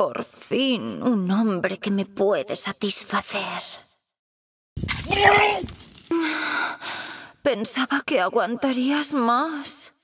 Por fin, un hombre que me puede satisfacer. Pensaba que aguantarías más.